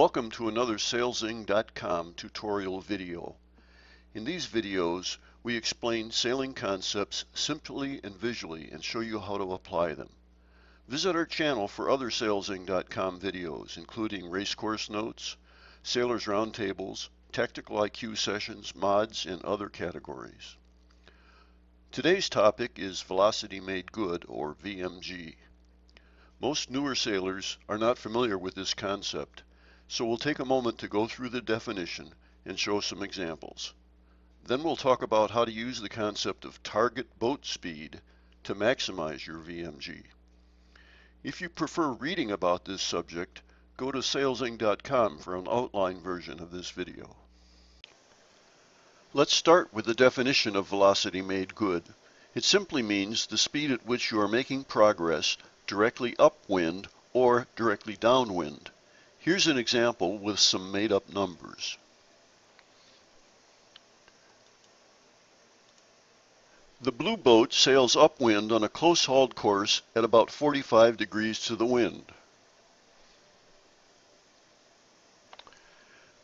Welcome to another SailZing.com tutorial video. In these videos, we explain sailing concepts simply and visually and show you how to apply them. Visit our channel for other SailZing.com videos, including racecourse notes, sailors roundtables, tactical IQ sessions, mods, and other categories. Today's topic is Velocity Made Good, or VMG. Most newer sailors are not familiar with this concept, so we'll take a moment to go through the definition and show some examples. Then we'll talk about how to use the concept of target boat speed to maximize your VMG. If you prefer reading about this subject, go to sailzing.com for an outline version of this video. Let's start with the definition of velocity made good. It simply means the speed at which you are making progress directly upwind or directly downwind. Here's an example with some made up numbers. The blue boat sails upwind on a close hauled course at about 45 degrees to the wind.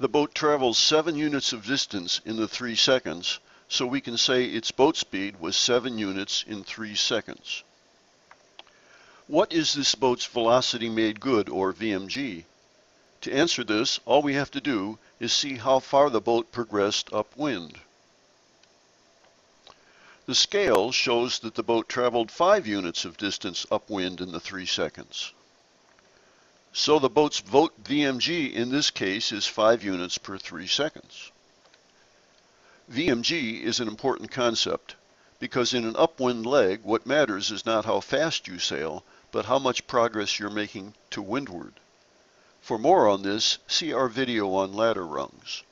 The boat travels 7 units of distance in the 3 seconds, so we can say its boat speed was 7 units in 3 seconds. What is this boat's velocity made good, or VMG? To answer this, all we have to do is see how far the boat progressed upwind. The scale shows that the boat traveled 5 units of distance upwind in the 3 seconds. So the boat's vote VMG in this case is 5 units per 3 seconds. VMG is an important concept because in an upwind leg what matters is not how fast you sail, but how much progress you're making to windward. For more on this, see our video on ladder rungs.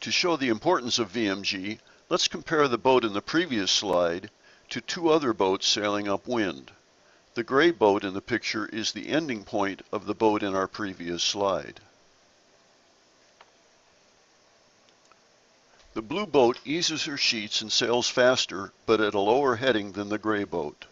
To show the importance of VMG, let's compare the boat in the previous slide to two other boats sailing upwind. The gray boat in the picture is the ending point of the boat in our previous slide. The blue boat eases her sheets and sails faster, but at a lower heading than the gray boat.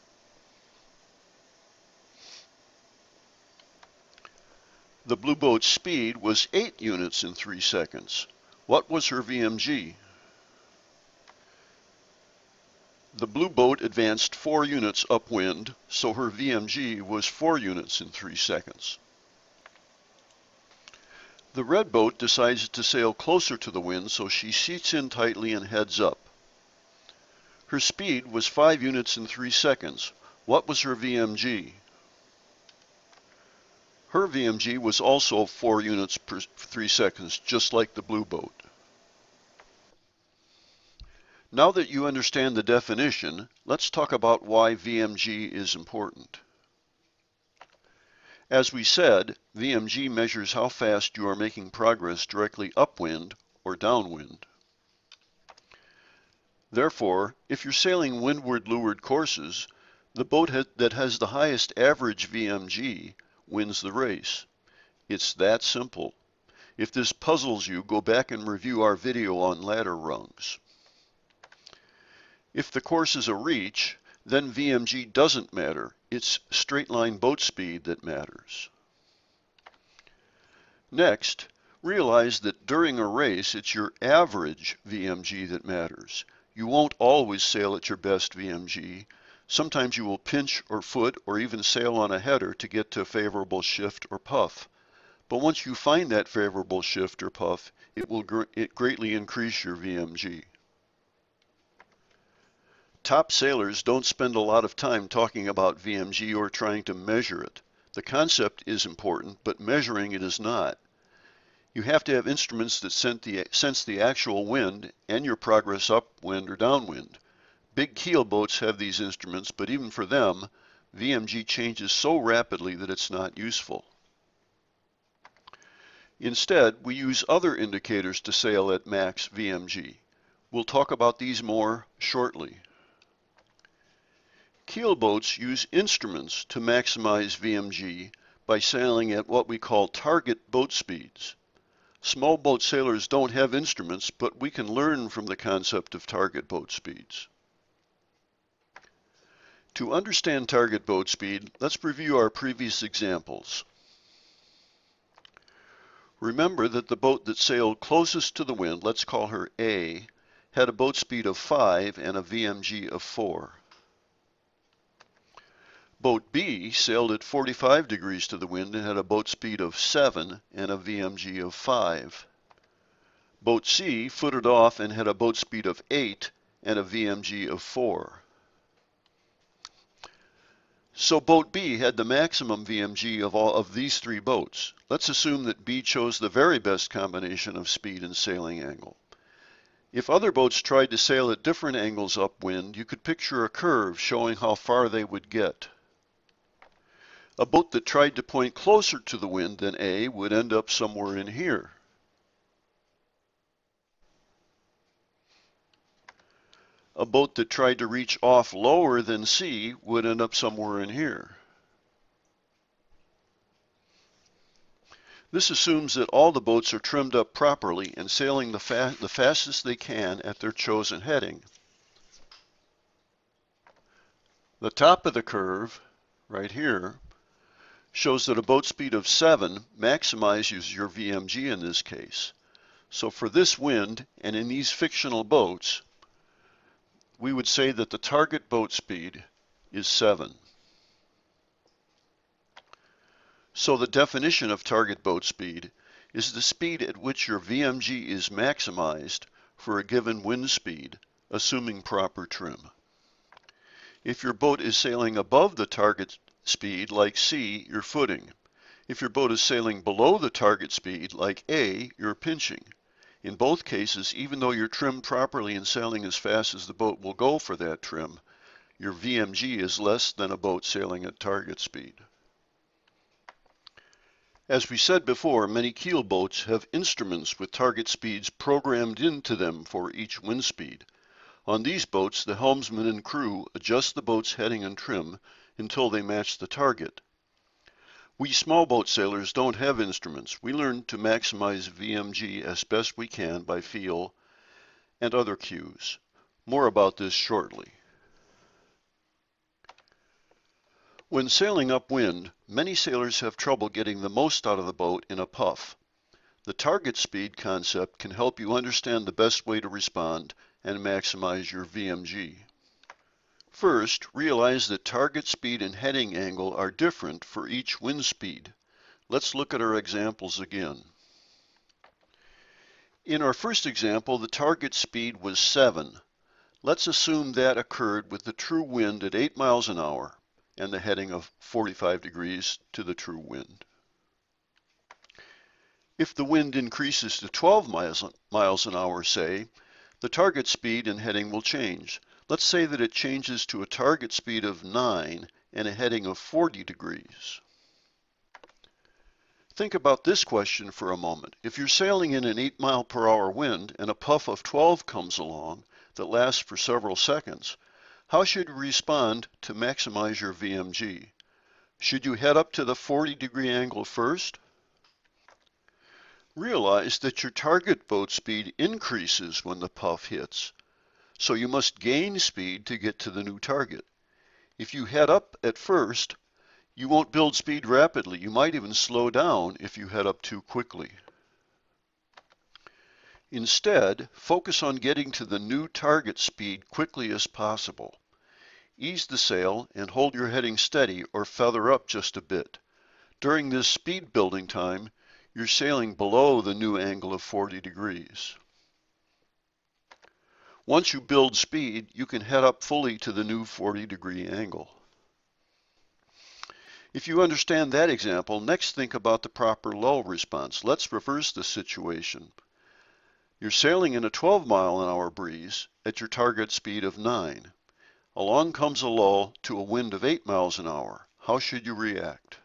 The blue boat's speed was 8 units in 3 seconds. What was her VMG? The blue boat advanced 4 units upwind, so her VMG was 4 units in 3 seconds. The red boat decides to sail closer to the wind, so she seats in tightly and heads up. Her speed was 5 units in 3 seconds. What was her VMG? Her VMG was also 4 units per 3 seconds, just like the blue boat. Now that you understand the definition, let's talk about why VMG is important. As we said, VMG measures how fast you are making progress directly upwind or downwind. Therefore, if you're sailing windward-leeward courses, the boat that has the highest average VMG wins the race. It's that simple. If this puzzles you, go back and review our video on ladder rungs. If the course is a reach, then VMG doesn't matter. It's straight line boat speed that matters. Next, realize that during a race, it's your average VMG that matters. You won't always sail at your best VMG, Sometimes you will pinch or foot or even sail on a header to get to a favorable shift or puff. But once you find that favorable shift or puff, it will gr it greatly increase your VMG. Top sailors don't spend a lot of time talking about VMG or trying to measure it. The concept is important, but measuring it is not. You have to have instruments that sense the actual wind and your progress upwind or downwind. Big keel boats have these instruments, but even for them, VMG changes so rapidly that it's not useful. Instead, we use other indicators to sail at max VMG. We'll talk about these more shortly. Keel boats use instruments to maximize VMG by sailing at what we call target boat speeds. Small boat sailors don't have instruments, but we can learn from the concept of target boat speeds. To understand target boat speed, let's review our previous examples. Remember that the boat that sailed closest to the wind, let's call her A, had a boat speed of 5 and a VMG of 4. Boat B sailed at 45 degrees to the wind and had a boat speed of 7 and a VMG of 5. Boat C footed off and had a boat speed of 8 and a VMG of 4. So boat B had the maximum VMG of all of these three boats. Let's assume that B chose the very best combination of speed and sailing angle. If other boats tried to sail at different angles upwind, you could picture a curve showing how far they would get. A boat that tried to point closer to the wind than A would end up somewhere in here. A boat that tried to reach off lower than C would end up somewhere in here. This assumes that all the boats are trimmed up properly and sailing the, fa the fastest they can at their chosen heading. The top of the curve, right here, shows that a boat speed of 7 maximizes your VMG in this case. So for this wind and in these fictional boats, we would say that the target boat speed is 7. So the definition of target boat speed is the speed at which your VMG is maximized for a given wind speed, assuming proper trim. If your boat is sailing above the target speed, like C, you're footing. If your boat is sailing below the target speed, like A, you're pinching. In both cases, even though you're trimmed properly and sailing as fast as the boat will go for that trim, your VMG is less than a boat sailing at target speed. As we said before, many keel boats have instruments with target speeds programmed into them for each wind speed. On these boats, the helmsman and crew adjust the boat's heading and trim until they match the target. We small boat sailors don't have instruments. We learn to maximize VMG as best we can by feel and other cues. More about this shortly. When sailing upwind, many sailors have trouble getting the most out of the boat in a puff. The target speed concept can help you understand the best way to respond and maximize your VMG. First, realize that target speed and heading angle are different for each wind speed. Let's look at our examples again. In our first example, the target speed was 7. Let's assume that occurred with the true wind at 8 miles an hour and the heading of 45 degrees to the true wind. If the wind increases to 12 miles, miles an hour, say, the target speed and heading will change. Let's say that it changes to a target speed of 9 and a heading of 40 degrees. Think about this question for a moment. If you're sailing in an 8 mile per hour wind and a puff of 12 comes along that lasts for several seconds, how should you respond to maximize your VMG? Should you head up to the 40 degree angle first? Realize that your target boat speed increases when the puff hits. So you must gain speed to get to the new target. If you head up at first, you won't build speed rapidly. You might even slow down if you head up too quickly. Instead, focus on getting to the new target speed quickly as possible. Ease the sail and hold your heading steady or feather up just a bit. During this speed building time, you're sailing below the new angle of 40 degrees. Once you build speed, you can head up fully to the new 40 degree angle. If you understand that example, next think about the proper lull response. Let's reverse the situation. You're sailing in a 12 mile an hour breeze at your target speed of 9. Along comes a lull to a wind of 8 miles an hour. How should you react?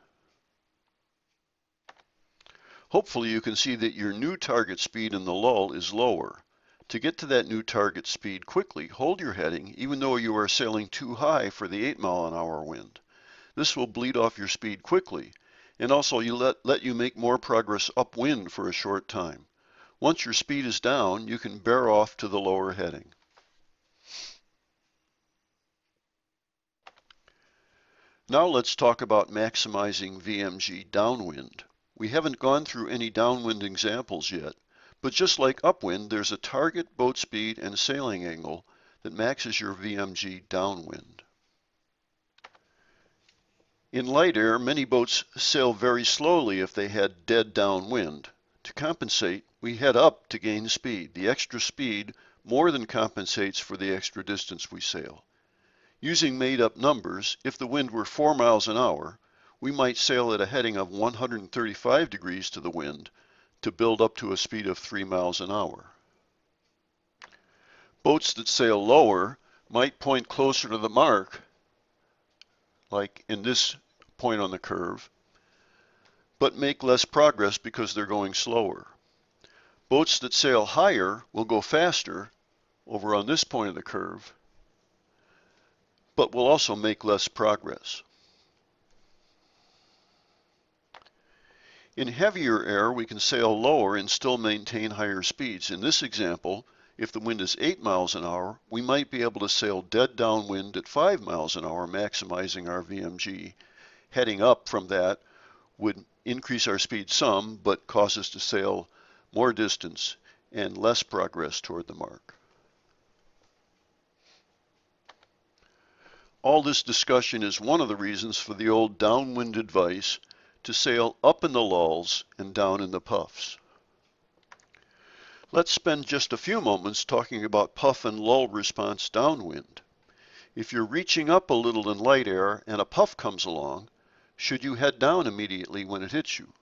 Hopefully you can see that your new target speed in the lull is lower. To get to that new target speed quickly, hold your heading even though you are sailing too high for the 8 mile an hour wind. This will bleed off your speed quickly and also you let, let you make more progress upwind for a short time. Once your speed is down, you can bear off to the lower heading. Now let's talk about maximizing VMG downwind. we haven't gone through any downwind examples yet, but just like upwind, there's a target boat speed and sailing angle that maxes your VMG downwind. In light air, many boats sail very slowly if they had dead downwind. To compensate, we head up to gain speed. The extra speed more than compensates for the extra distance we sail. Using made-up numbers, if the wind were 4 miles an hour, we might sail at a heading of 135 degrees to the wind to build up to a speed of 3 miles an hour. Boats that sail lower might point closer to the mark, like in this point on the curve, but make less progress because they're going slower. Boats that sail higher will go faster over on this point of the curve, but will also make less progress. In heavier air, we can sail lower and still maintain higher speeds. In this example, if the wind is 8 miles an hour, we might be able to sail dead downwind at 5 miles an hour, maximizing our VMG. Heading up from that would increase our speed some, but cause us to sail more distance and less progress toward the mark. All this discussion is one of the reasons for the old downwind advice to sail up in the lulls and down in the puffs. Let's spend just a few moments talking about puff and lull response downwind. If you're reaching up a little in light air and a puff comes along, should you head down immediately when it hits you?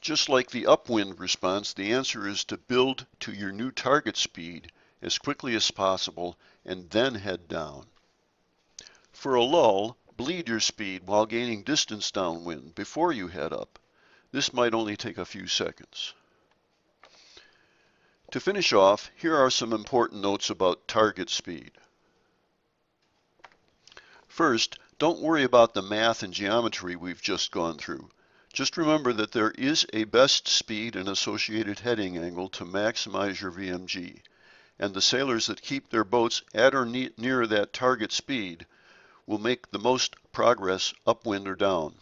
Just like the upwind response, the answer is to build to your new target speed as quickly as possible and then head down. For a lull, bleed your speed while gaining distance downwind before you head up. This might only take a few seconds. To finish off, here are some important notes about target speed. First, don't worry about the math and geometry we've just gone through. Just remember that there is a best speed and associated heading angle to maximize your VMG and the sailors that keep their boats at or near that target speed will make the most progress upwind or down.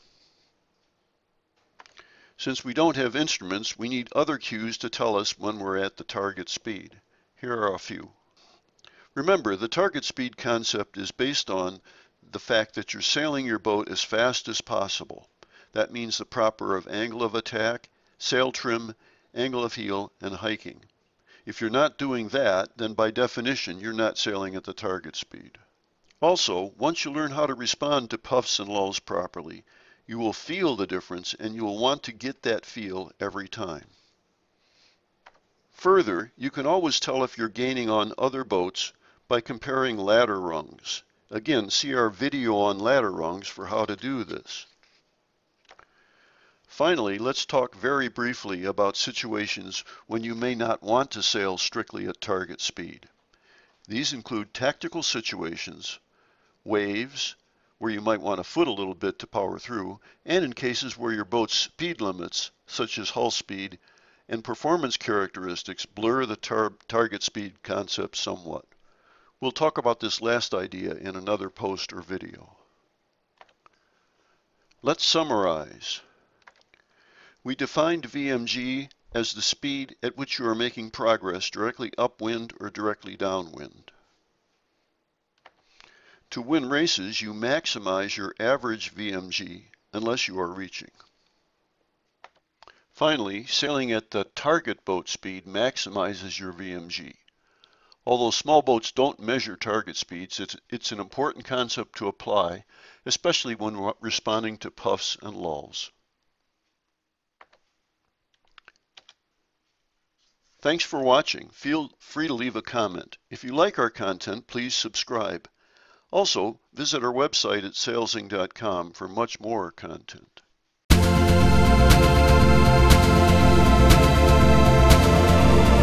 Since we don't have instruments, we need other cues to tell us when we're at the target speed. Here are a few. Remember, the target speed concept is based on the fact that you're sailing your boat as fast as possible. That means the proper of angle of attack, sail trim, angle of heel, and hiking. If you're not doing that, then by definition, you're not sailing at the target speed. Also, once you learn how to respond to puffs and lulls properly, you will feel the difference and you will want to get that feel every time. Further, you can always tell if you're gaining on other boats by comparing ladder rungs. Again, see our video on ladder rungs for how to do this. Finally, let's talk very briefly about situations when you may not want to sail strictly at target speed. These include tactical situations, waves, where you might want to foot a little bit to power through, and in cases where your boat's speed limits, such as hull speed, and performance characteristics blur the tar target speed concept somewhat. We'll talk about this last idea in another post or video. Let's summarize. We defined VMG as the speed at which you are making progress directly upwind or directly downwind. To win races, you maximize your average VMG unless you are reaching. Finally, sailing at the target boat speed maximizes your VMG. Although small boats don't measure target speeds, it's, it's an important concept to apply, especially when responding to puffs and lulls. Thanks for watching. Feel free to leave a comment. If you like our content, please subscribe. Also, visit our website at sailzing.com for much more content.